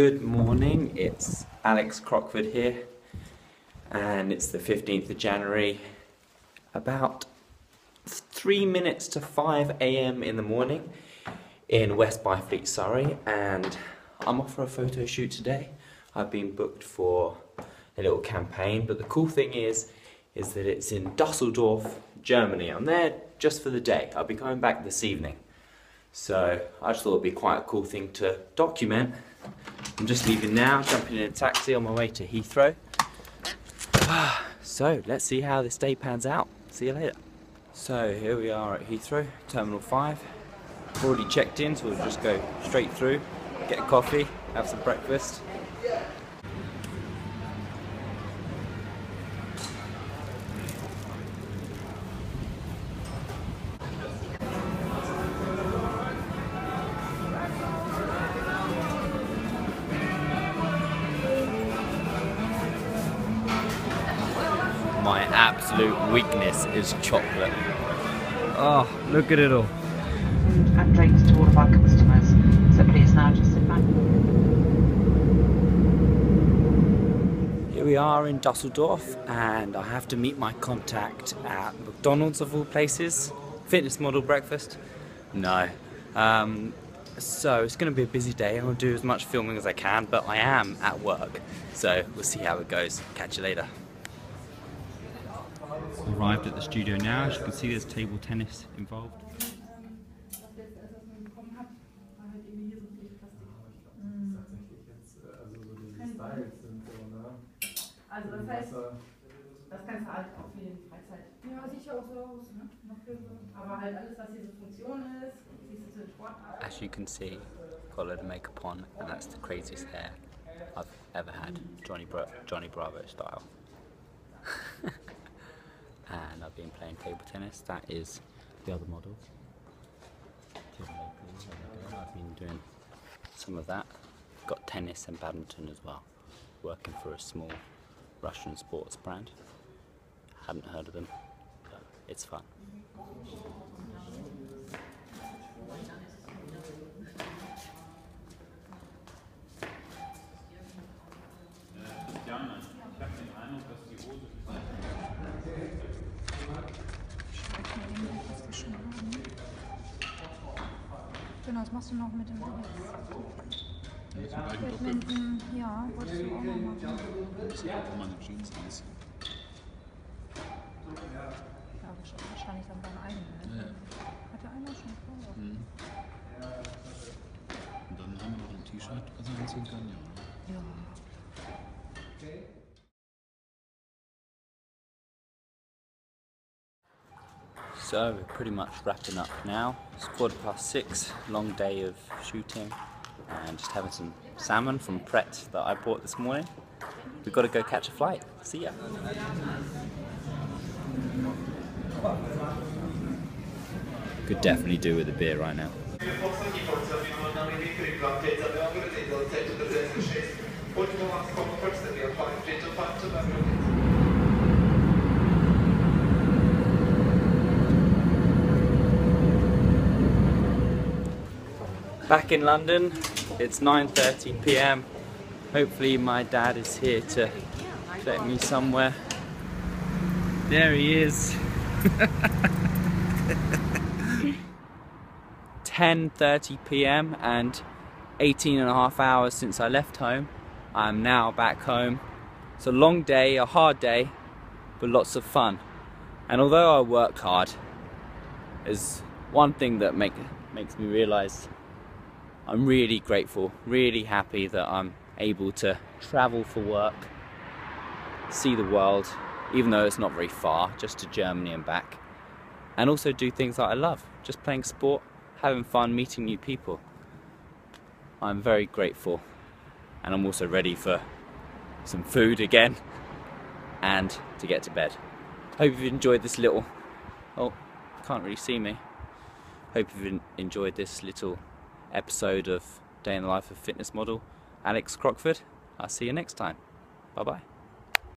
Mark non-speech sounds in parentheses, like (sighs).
Good morning, it's Alex Crockford here, and it's the 15th of January, about three minutes to 5 a.m. in the morning in West Byfleet, Surrey, and I'm off for a photo shoot today. I've been booked for a little campaign, but the cool thing is, is that it's in Dusseldorf, Germany. I'm there just for the day. I'll be coming back this evening. So I just thought it'd be quite a cool thing to document. I'm just leaving now, jumping in a taxi on my way to Heathrow. (sighs) So let's see how this day pans out. See you later. So here we are at Heathrow, Terminal 5. Already checked in, so we'll just go straight through, get a coffee, have some breakfast. Absolute weakness is chocolate. Oh, look at it all. and drinks to all of our customers. So please now just sit back. Here we are in Dusseldorf, and I have to meet my contact at McDonald's of all places. Fitness model breakfast? No. Um, so it's going to be a busy day. I'll do as much filming as I can, but I am at work. So we'll see how it goes. Catch you later. Arrived at the studio now. As you can see, there's table tennis involved. As you can see, got a load of makeup on, and that's the craziest hair I've ever had, Johnny, Bra- Johnny Bravo style. I've been playing table tennis. That is the other model. I've been doing some of that. Got tennis and badminton as well. Working for a small Russian sports brand. Haven't heard of them, but it's fun. Genau, das machst du noch mit dem Mit den beiden Mit, Doppeln. mit, dem- ja, wolltest du auch noch machen. Das ist auch meine Jeans anziehen. Ja, wahrscheinlich- wahrscheinlich dann beim eigenen. Ja. Ne? Hatte einer schon vor. Mhm. Und dann haben wir noch ein T-Shirt, was er anziehen kann, ja. ne? Ja. So we're pretty much wrapping up now. It's quarter past six, long day of shooting and just having some salmon from Pret that I bought this morning. We've got to go catch a flight. See ya. Could definitely do with a beer right now. Back in London, it's 9:30 p.m. Hopefully my dad is here to collect me somewhere. There he is. (laughs) 10:30 p.m. and 18 and a half hours since I left home. I'm now back home. It's a long day, a hard day, but lots of fun. And although I work hard, there's one thing that make, makes me realize I'm really grateful, really happy that I'm able to travel for work, see the world, even though it's not very far, just to Germany and back, and also do things that I love, just playing sport, having fun, meeting new people. I'm very grateful, and I'm also ready for some food again (laughs) and to get to bed. Hope you've enjoyed this little. Oh, can't really see me. Hope you've enjoyed this little episode of Day in the Life of Fitness Model Alex Crockford. I'll see you next time. Bye bye.